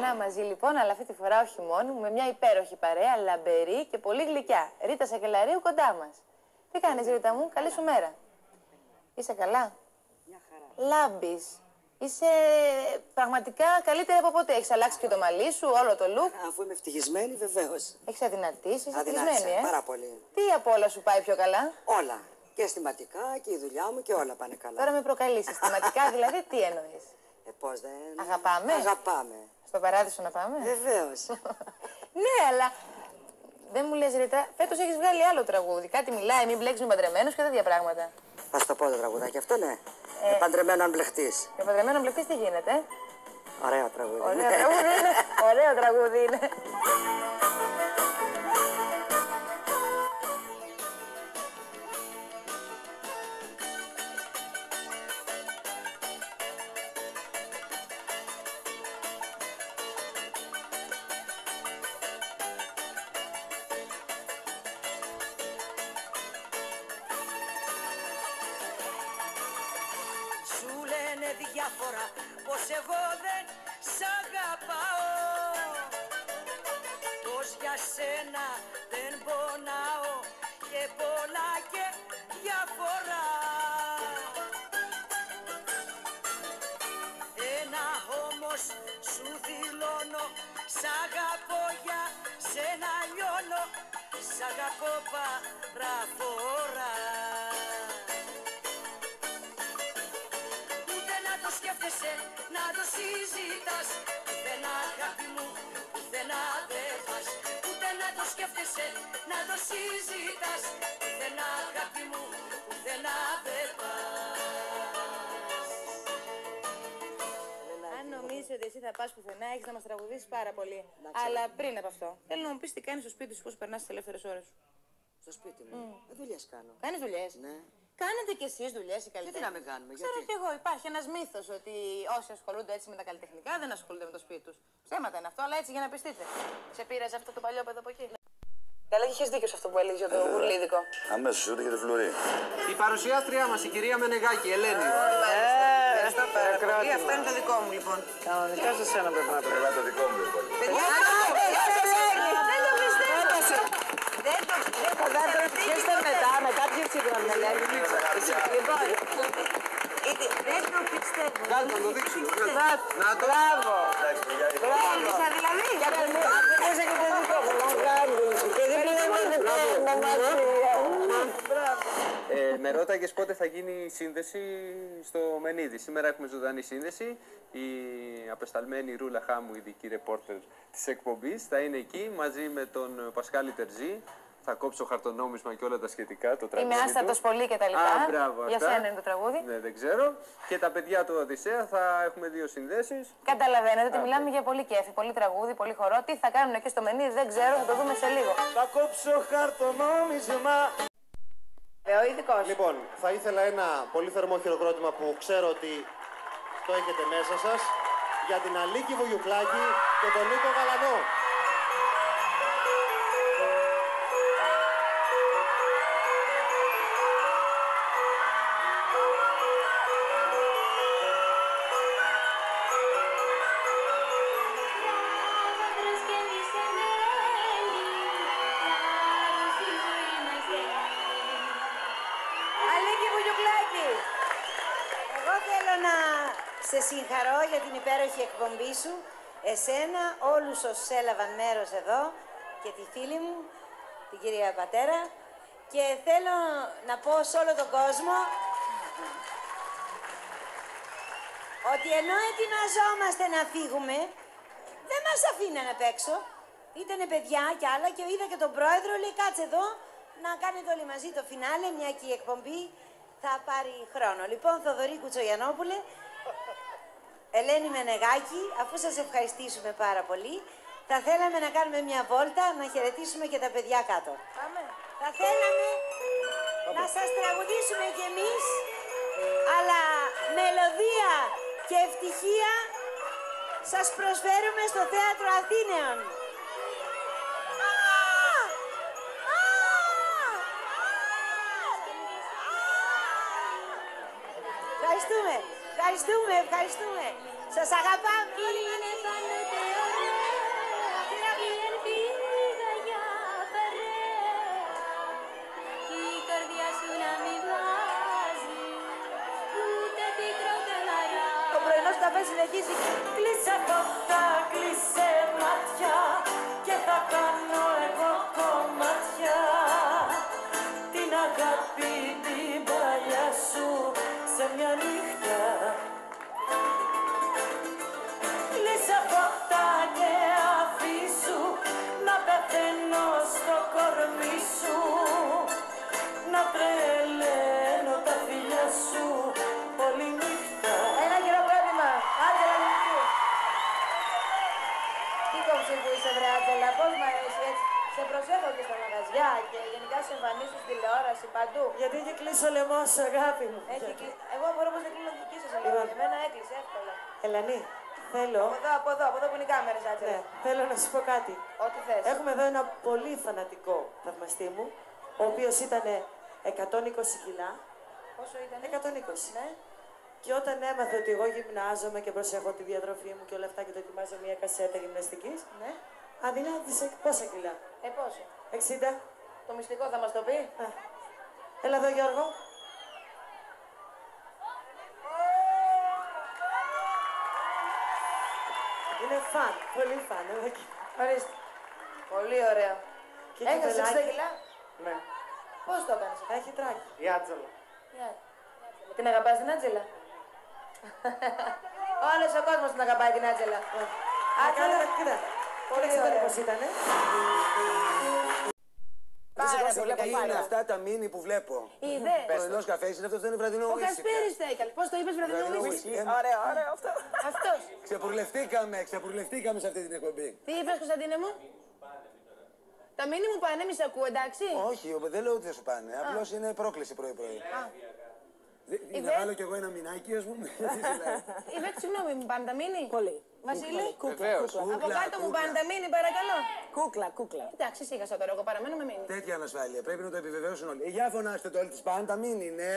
ξανά μαζί λοιπόν, αλλά αυτή τη φορά όχι μόνο μου, με μια υπέροχη παρέα, λαμπερή και πολύ γλυκιά. Ρίτα Σακελαρίου κοντά μας. Τι κάνεις, Ρίτα μου, καλή σου μέρα. Είσαι καλά; Μια χαρά. Λάμπεις. Είσαι πραγματικά καλύτερη από ποτέ. Έχεις αλλάξει και το μαλλί σου, όλο το look; Αφού είμαι ευτυχισμένη, βεβαίως. Έχεις αδυνατήσει, είσαι Αδυνάτησα ευτυχισμένη, ε; πάρα πολύ. Τι από όλα σου πάει πιο καλά; Όλα. Και αισθηματικά και η δουλειά μου και όλα πάνε καλά. Τώρα με προκαλείς. Συστηματικά δηλαδή, τι εννοείς; Ε, πώς δεν. Αγαπάμε; Αγαπάμε. Στο παράδεισο να πάμε; Βεβαίως. ναι, αλλά δεν μου λες, Ρίτα, φέτος έχεις βγάλει άλλο τραγούδι. Κάτι μιλάει, μην μπλέξεις με παντρεμένου και τέτοια πράγματα. Θα σου το πω το τραγουδάκι αυτό, ναι. Ε. Ε... Παντρεμένο αν μπλεχτείς. Και παντρεμένο μπλεκτή τι γίνεται. ε; Ωραίο τραγούδι. Ωραίο ναι. τραγούδι είναι. Ωραίο τραγούδι είναι. Διάφορα πως εγώ δεν σ' αγαπάω. Πως για σένα δεν πονάω και πολλά και διάφορα. Ένα όμως σου δηλώνω Σ' αγαπώ για σένα λιώνω Σ' αγαπώ παραφορά σκέφτεσαι, να το συζητάς Δεν αγάπη μου, πουθενά δεν πας Ούτε να το σκέφτεσαι, να το συζητάς Δεν αγάπη μου, πουθενά δεν πας Αν νομίζει ότι εσύ θα πας πουθενά, έχεις να μας τραγουδήσεις πάρα πολύ. Αλλά πριν από αυτό, θέλω να μου πεις τι κάνεις στο σπίτι σου, πώς περνάς τις ελεύθερε ώρες σου. Στο σπίτι μου. Ε, δουλειές κάνω. Κάνεις δουλειές; Ναι. Κάνετε κι εσεί δουλειέ οι καλλιτέχνε. Γιατί να μην κάνουμε, Ξέρω γιατί? κι εγώ, υπάρχει ένα μύθο ότι όσοι ασχολούνται έτσι με τα καλλιτεχνικά δεν ασχολούνται με το σπίτι του. Ψέματα είναι αυτό, αλλά έτσι για να πιστείτε. Σε πήραζε αυτό το παλιό παιδό από εκεί. Καλά, είχε δίκιο σε αυτό που έλεγε για το γουρλίδικο. Αμέσω ούτε και τη φλουρί. Η παρουσιάστριά μα, η κυρία Μενεγάκη, Ελένη. Ευχαριστώ πάρα πολύ. Αυτό είναι το δικό μου λοιπόν. Κανονικά σε σένα πρέπει να το Πρέπει να το δικό μου λοιπόν. Παιδιά, δεν το πιστεύω. Δεν το Ποιο ήταν μετά, μετά ποιο ήταν με λέει. Λοιπόν, Δεν το πιστεύω. Κάτω, να το δείξουμε. Να το. μπράβο. Εντάξει, παιδιά, Έζησα δηλαδή. Ακούσα και το μικρόφωνο. Και δεν Ε, με ρώταγες πότε θα γίνει η σύνδεση στο Μενίδη. Σήμερα έχουμε ζωντανή σύνδεση. Η απεσταλμένη Ρούλα Χάμου, ειδική ρεπόρτερ της εκπομπής, θα είναι εκεί μαζί με τον Πασχάλη Τερζή. Θα κόψω χαρτονόμισμα και όλα τα σχετικά. Το τραγούδι Είμαι του. άστατο πολύ και τα λοιπά. Α, μπράβο, Για αυτά. σένα είναι το τραγούδι. Ναι, δεν ξέρω. Και τα παιδιά του Οδυσσέα θα έχουμε δύο συνδέσεις. Καταλαβαίνετε ότι μιλάμε για πολύ κέφι, πολύ τραγούδι, πολύ χορό. Τι θα κάνουν εκεί στο μενί, δεν ξέρω, θα το δούμε σε λίγο. Θα κόψω χαρτονόμισμα. Ε, ο ειδικός. Λοιπόν, θα ήθελα ένα πολύ θερμό χειροκρότημα που ξέρω ότι το έχετε μέσα σας για την Αλίκη Βουγιουκλάκη και τον Νίκο Γαλανό. Θέλω να σε συγχαρώ για την υπέροχη εκπομπή σου, εσένα, όλους όσους έλαβαν μέρος εδώ και τη φίλη μου, την κυρία Πατέρα και θέλω να πω σε όλο τον κόσμο ότι ενώ ετοιμαζόμαστε να φύγουμε, δεν μας αφήναν απ' έξω. Ήτανε παιδιά κι άλλα και είδα και τον πρόεδρο, λέει κάτσε εδώ να κάνετε όλοι μαζί το φινάλε, μια και η εκπομπή θα πάρει χρόνο. Λοιπόν, Θοδωρή Κουτσογιανόπουλε, Ελένη Μενεγάκη, αφού σας ευχαριστήσουμε πάρα πολύ, θα θέλαμε να κάνουμε μια βόλτα, να χαιρετήσουμε και τα παιδιά κάτω. Θα θέλαμε να σας τραγουδήσουμε κι εμείς, αλλά μελωδία και ευτυχία σας προσφέρουμε στο Θέατρο Αθήνεων. Ευχαριστούμε. Ευχαριστούμε, ευχαριστούμε. Σας αγαπάω η σου να μην ούτε. Το πρωινό συνεχίζει. Κλείσε φωτά, κλείσε μάτια και θα κάνω προσέχω και στα μαγαζιά και γενικά σε εμφανίσεις στην τηλεόραση παντού. Γιατί έχει κλείσει ο λαιμό σου, αγάπη μου. Έχει κλει... Εγώ μπορώ πως δεν κλείνω δική σας Λοιπόν. ελεύθερη. Εμένα έκλεισε εύκολα. Ελανή, θέλω, Από εδώ, από εδώ, από εδώ που είναι οι κάμερες, Άντζελα. ναι, θέλω να σου πω κάτι. Ό,τι θες. Έχουμε εδώ ένα πολύ φανατικό θαυμαστή μου, ο οποίος ήταν 120 κιλά. Πόσο ήταν. 120. Ναι. Και όταν έμαθε ότι εγώ γυμνάζομαι και προσέχω τη διατροφή μου και όλα αυτά και δοκιμάζω μια κασέτα γυμναστικής, Ναι. Αδυνάτησε πόσα κιλά; Ε, πόσο; 60. Το μυστικό θα μας το πει. Α. Έλα εδώ Γιώργο. Είναι φαν, πολύ φαν. Εδώ εκεί. Ορίστε. Πολύ ωραίο. Και Έχασες 60 κυπελάκι. κιλά; Ναι. Πώς το έκανες; Έχει τράκι. Η Άτζελα. Γεια. Την αγαπάς την Άτζελα. Όλος ο κόσμος την αγαπάει την Άτζελα. Άτζελα, Άτζελα. κοίτα. Πολύ Πολύ ωραία. πώς ήτανε. Πάρα πολύ Τι είναι καλή. αυτά τα μίνι που βλέπω. Είδες. Πρωινό καφές είναι αυτός, δεν είναι βραδινό Ο ουίσκι. Κασπίρης το έκανε. Πώς το είπες βραδινό Βραδινό ουίσκι. ουίσκι. Ωραίο, ωραίο αυτό. Αυτός. Ξεπουρλευτήκαμε, ξεπουρλευτήκαμε σε αυτή την εκπομπή. Τι είπες Κωνσταντίνε μου; Τα μήνυ μου πάνε, μη σε ακούω, εντάξει; Όχι, δεν λέω ότι δεν σου πάνε. Απλώς είναι πρόκληση πρωί-πρωί. Δεν- Η Να Βε- βάλω κι εγώ ένα μηνάκι, ας πούμε. Τι συζητάμε. Η Βέκ, συγγνώμη, μου πάνε τα μήνυ. Πολύ. Βασίλη; Βεβαίως. Από Κούκλα, κάτω μου κούκλα. πάνε τα μήνυ, παρακαλώ. Κούκλα, κούκλα. Εντάξει, σίγασα τώρα, εγώ παραμένω με μήνυ. Τέτοια ανασφάλεια. Πρέπει να το επιβεβαιώσουν όλοι. Ε, για φωνάστε το όλοι τη πάνε τα μίνι. Ναι.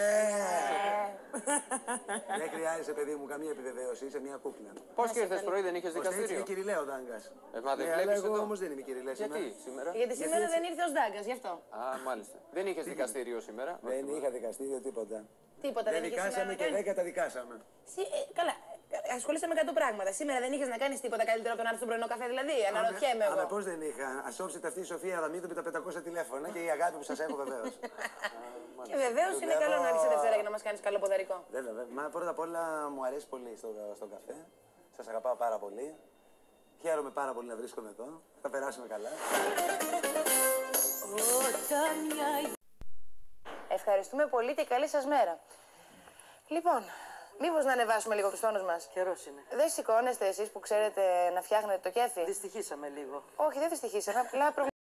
Δεν χρειάζεται, παιδί μου, καμία επιβεβαίωση. Είσαι μια κούκλα. Πώς και ήρθες πρωί, δεν είχες Ώστε έτσι είναι δικαστήριο. κυριλαίο ο Δάγκας; Ε, μα δεν Ναι, αλλά βλέπεις εγώ εδώ. όμως δεν είμαι κυριλέ. Γιατί σήμερα. Γιατί σήμερα δεν ήρθε ο Ντάγκα, γι' αυτό. Α, μάλιστα. Δεν είχες δικαστήριο σήμερα; Δεν είχα δικαστήριο τίποτα. Τίποτα δεν Δεν είχε σήμερα δικάσαμε να και κάνει. δεν καταδικάσαμε. Συ- ε, Καλά, ε, ασχολείσαι με 100 πράγματα. Σήμερα δεν είχες να κάνεις τίποτα καλύτερο από τον άρθρο στον πρωινό καφέ, δηλαδή. Αναρωτιέμαι Αλλά εγώ. πώς δεν είχα. Α όψετε αυτή η Σοφία Αδαμίδου με τα 500 τηλέφωνα και η αγάπη που σας έχω βεβαίως. Και βεβαίως είναι Δουλεύω- καλό να έρθεις Δευτέρα για να μας κάνεις καλό ποδαρικό. Βέβαια, βέβαια. Μα πρώτα απ' όλα μου αρέσει πολύ στο, στο καφέ. Σας αγαπάω πάρα πολύ. Χαίρομαι πάρα πολύ να βρίσκομαι εδώ. Θα περάσουμε καλά. Ευχαριστούμε πολύ και καλή σας μέρα. Λοιπόν, μήπως να ανεβάσουμε λίγο τους τόνους μας; Καιρός είναι. Δεν σηκώνεστε εσείς που ξέρετε να φτιάχνετε το κέφι; Δυστυχήσαμε λίγο. Όχι, δεν δυστυχήσαμε. Απλά προ...